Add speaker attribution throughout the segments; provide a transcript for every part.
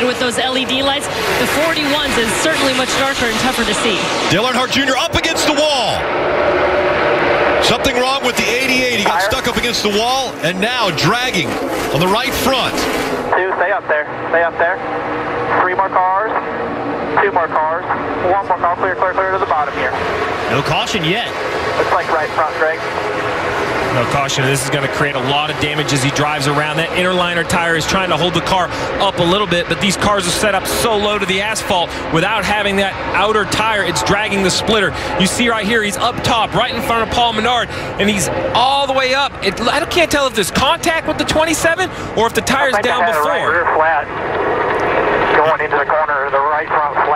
Speaker 1: illuminated with those LED lights. The 41s is certainly much darker and tougher to see.
Speaker 2: Dale Earnhardt Jr. up against the wall. Something wrong with the 88. He got stuck up against the wall and now dragging on the right front.
Speaker 3: Two, stay up there. Stay up there. Three more cars. Two more cars. One more car. Clear, clear, clear to the bottom here.
Speaker 4: No caution yet.
Speaker 3: Looks like right front, Greg.
Speaker 5: No caution. This is going to create a lot of damage as he drives around. That inner liner tire is trying to hold the car up a little bit, but these cars are set up so low to the asphalt without having that outer tire. It's dragging the splitter. You see right here, he's up top, right in front of Paul Menard, and he's all the way up. It, I can't tell if there's contact with the 27 or if the tire's down before.
Speaker 3: Right rear flat. Going into the corner, the right front.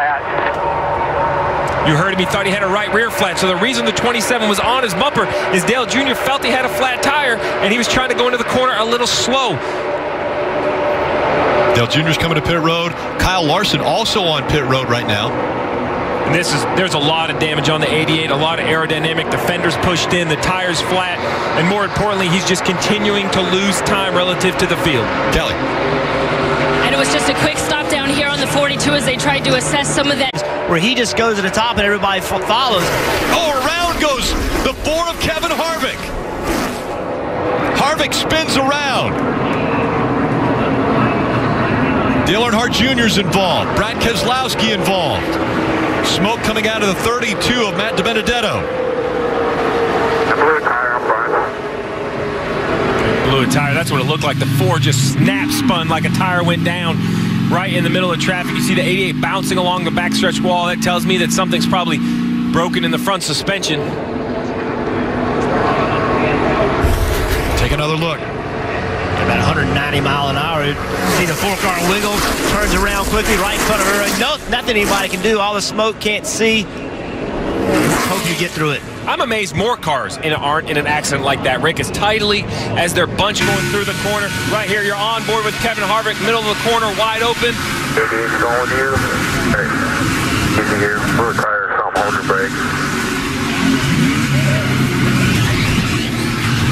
Speaker 5: You heard him, he thought he had a right rear flat. So the reason the 27 was on his bumper is Dale Jr. felt he had a flat tire and he was trying to go into the corner a little slow.
Speaker 2: Dale Jr.'s coming to pit road. Kyle Larson also on pit road right now.
Speaker 5: And this is there's a lot of damage on the 88, a lot of aerodynamic. The fenders pushed in, the tires flat, and more importantly, he's just continuing to lose time relative to the field.
Speaker 2: Kelly.
Speaker 1: And it was just a quick stop down here on the 42 as they tried to assess some of that
Speaker 4: where he just goes to the top and everybody follows.
Speaker 2: Oh, around goes the four of Kevin Harvick. Harvick spins around. Dale Earnhardt Jr. is involved. Brad Keselowski involved. Smoke coming out of the 32 of Matt DiBenedetto.
Speaker 3: Blue tire in front.
Speaker 5: Blew a tire. That's what it looked like. The four just snap spun like a tire went down right in the middle of traffic. You see the 88 bouncing along the backstretch wall. That tells me that something's probably broken in the front suspension.
Speaker 2: Take another look.
Speaker 4: About 190 mile an hour. See the four car wiggle, turns around quickly right in front of her. No, nothing anybody can do. All the smoke can't see. Hope you get through it.
Speaker 5: I'm amazed more cars in, aren't in an accident like that, Rick, as tidily as they're bunch going through the corner. Right here, you're on board with Kevin Harvick, middle of the corner, wide open.
Speaker 3: It is going you. Hey, easy here. Blue tire, something, hold your brake.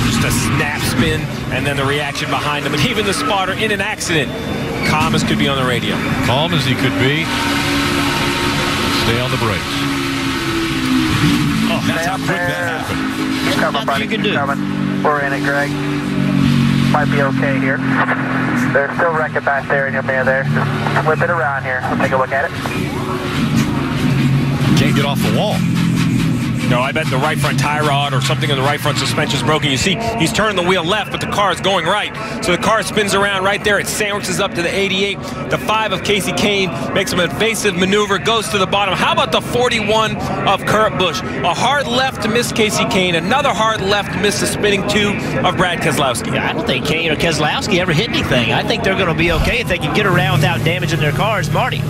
Speaker 5: Just a snap spin, and then the reaction behind him. And even the spotter in an accident, calm as could be on the radio.
Speaker 2: Calm as he could be. Stay on the brakes. Oh, that's how quick that happened.
Speaker 3: Keep coming, buddy.
Speaker 4: you can
Speaker 3: Keep
Speaker 4: do.
Speaker 3: coming. We're in it, Greg. Might be okay here. There's still wreckage back there in your mirror there. Just flip it around here. We'll take a look at it.
Speaker 2: Can't get off the wall.
Speaker 5: No, I bet the right front tie rod or something in the right front suspension is broken. You see, he's turning the wheel left, but the car is going right. So the car spins around right there. It sandwiches up to the 88. The 5 of Kasey Kahne makes an evasive maneuver, goes to the bottom. How about the 41 of Kurt Busch? A hard left to miss Kasey Kahne. Another hard left to miss the spinning 2 of Brad Keselowski.
Speaker 4: I don't think Kahne or Keselowski ever hit anything. I think they're going to be okay if they can get around without damaging their cars. Marty.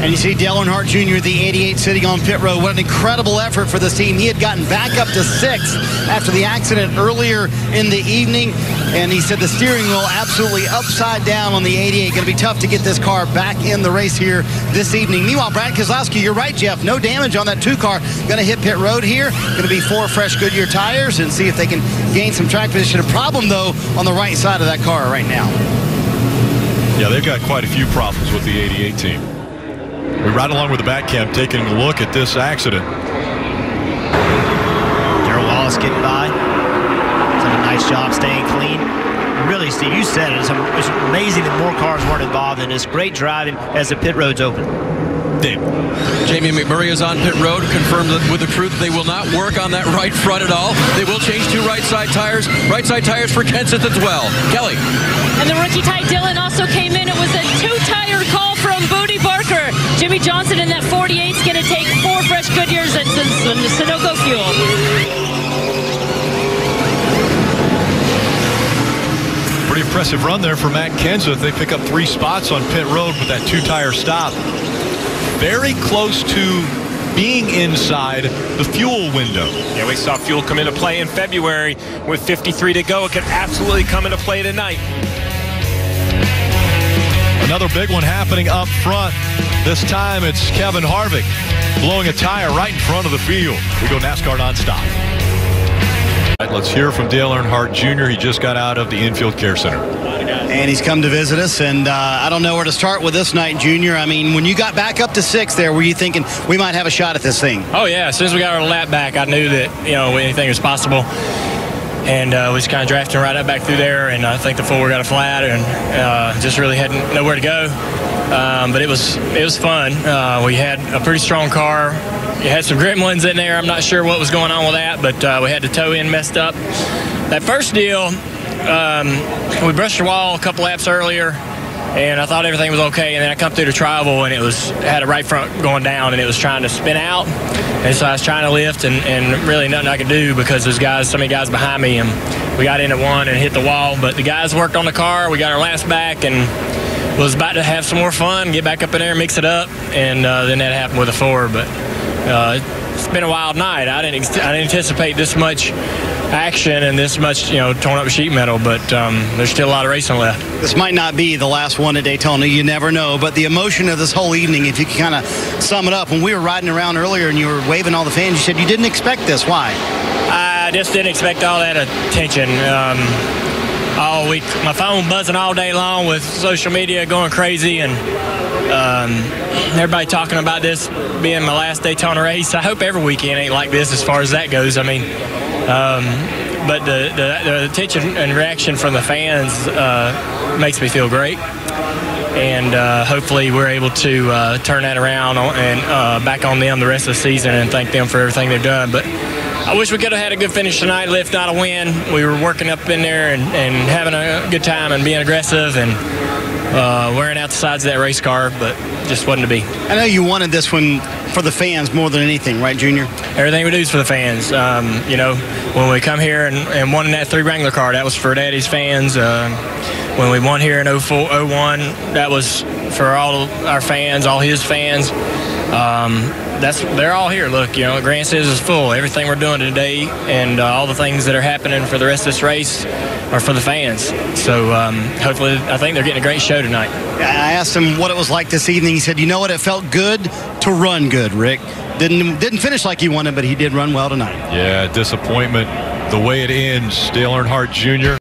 Speaker 6: And you see Dale Earnhardt Jr., the 88, sitting on pit road. What an incredible effort for this team. He had gotten back up to sixth after the accident earlier in the evening. And he said the steering wheel absolutely upside down on the 88. Going to be tough to get this car back in the race here this evening. Meanwhile, Brad Keselowski, you're right, Jeff. No damage on that two car. Going to hit pit road here. Going to be four fresh Goodyear tires and see if they can gain some track position. A problem, though, on the right side of that car right now.
Speaker 2: Yeah, they've got quite a few problems with the 88 team. We ride along with the back cam taking a look at this accident.
Speaker 4: Darrell Wallace getting by. Done a nice job staying clean. Really, Steve, you said it. It's, it's amazing that more cars weren't involved in this. Great driving as the pit road's open.
Speaker 2: Dave.
Speaker 7: Jamie McMurray is on pit road, confirmed that with the crew that they will not work on that right front at all. They will change two right side tires, right side tires for Kenseth as well. Kelly.
Speaker 1: And the rookie Ty Dillon also came in. It was a two-tire call from Jimmie Johnson in that 48 is going to take four fresh Goodyears and some, some Sunoco fuel.
Speaker 2: Pretty impressive run there for Matt Kenseth. They pick up three spots on pit road with that two-tire stop. Very close to being inside the fuel window.
Speaker 5: Yeah, we saw fuel come into play in February with 53 to go. It could absolutely come into play tonight.
Speaker 2: Another big one happening up front. This time it's Kevin Harvick blowing a tire right in front of the field. We go NASCAR nonstop. All right, let's hear from Dale Earnhardt Jr. He just got out of the infield care center.
Speaker 6: And he's come to visit us, and uh, I don't know where to start with this night, Junior. I mean, when you got back up to six there, were you thinking we might have a shot at this thing?
Speaker 8: Oh, yeah. As soon as we got our lap back, I knew that, you know, anything was possible. And uh, we just kind of drafting right up back through there, and I think the four got a flat and uh, just really had nowhere to go. Um, but it was it was fun. Uh, we had a pretty strong car. It had some gremlins in there. I'm not sure what was going on with that, but uh, we had the toe in messed up. That first deal, um, we brushed the wall a couple laps earlier, and I thought everything was okay. And then I come through the tri-oval, and it was had a right front going down, and it was trying to spin out. And so I was trying to lift, and, and really nothing I could do because there's guys, so many guys behind me, and we got in at one and hit the wall. But the guys worked on the car. We got our last back, and was about to have some more fun, get back up in there, mix it up, and uh, then that happened with a four. But uh, it's been a wild night. I didn't I didn't anticipate this much action and this much, you know, torn up sheet metal, but um, there's still a lot of racing left.
Speaker 6: This might not be the last one at Daytona. You never know. But the emotion of this whole evening, if you can kind of sum it up, when we were riding around earlier and you were waving all the fans, you said you didn't expect this. Why?
Speaker 8: I just didn't expect all that attention. Um, all week, my phone buzzing all day long with social media going crazy and um, everybody talking about this being my last Daytona race. I hope every weekend ain't like this as far as that goes. I mean, um, but the, the, the, attention and reaction from the fans uh, makes me feel great. And uh, hopefully we're able to uh, turn that around and uh, back on them the rest of the season and thank them for everything they've done. But I wish we could have had a good finish tonight, lift not a win. We were working up in there and, and having a good time and being aggressive and uh, wearing out the sides of that race car, but just wasn't to be.
Speaker 6: I know you wanted this one for the fans more than anything, right, Junior?
Speaker 8: Everything we do is for the fans. Um, you know, when we come here and, and won that three Wrangler car, that was for Daddy's fans. Uh, when we won here in 04, 01, that was for all our fans, all his fans. Um, that's they're all here. Look, you know, Grand Citizens is full. Everything we're doing today and uh, all the things that are happening for the rest of this race are for the fans. So um, hopefully, I think they're getting a great show tonight.
Speaker 6: I asked him what it was like this evening. He said, "You know what? It felt good to run good, Rick. Didn't didn't finish like he wanted, but he did run well tonight."
Speaker 2: Yeah, disappointment. The way it ends, Dale Earnhardt Jr.